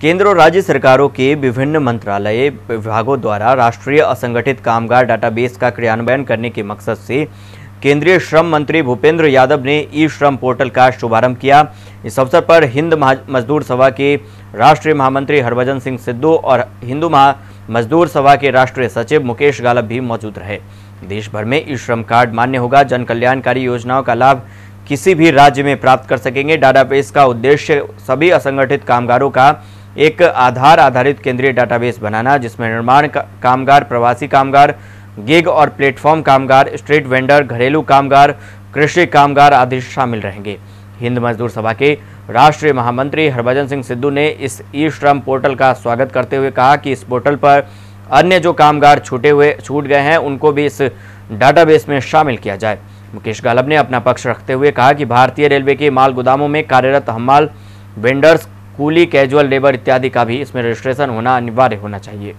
केंद्र और राज्य सरकारों के विभिन्न मंत्रालय विभागों द्वारा राष्ट्रीय असंगठित कामगार डाटाबेस का क्रियान्वयन करने के मकसद से केंद्रीय श्रम मंत्री भूपेंद्र यादव ने ई श्रम पोर्टल का शुभारंभ किया। इस अवसर पर हिंद मजदूर सभा के राष्ट्रीय महामंत्री हरभजन सिंह सिद्धू और हिंदू महा मजदूर सभा के राष्ट्रीय सचिव मुकेश गालब भी मौजूद रहे। देश भर में ई श्रम कार्ड मान्य होगा। जन कल्याणकारी योजनाओं का लाभ किसी भी राज्य में प्राप्त कर सकेंगे। डाटाबेस का उद्देश्य सभी असंगठित कामगारों का एक आधार आधारित केंद्रीय डाटाबेस बनाना, जिसमें निर्माण कामगार, प्रवासी कामगार गिग और प्लेटफॉर्म कामगार स्ट्रीट वेंडर घरेलू कामगार, कृषि कामगार आदि शामिल रहेंगे। हिंद मजदूर सभा के राष्ट्रीय महामंत्री हरभजन सिंह सिद्धू ने इस ई श्रम पोर्टल का स्वागत करते हुए कहा कि इस पोर्टल पर अन्य जो कामगार छूटे हुए, छूट गए हैं, उनको भी इस डाटाबेस में शामिल किया जाए। मुकेश गालब ने अपना पक्ष रखते हुए कहा कि भारतीय रेलवे के माल गोदामों में कार्यरत हमाल वेंडर्स कूली कैजुअल लेबर इत्यादि का भी इसमें रजिस्ट्रेशन होना अनिवार्य होना चाहिए।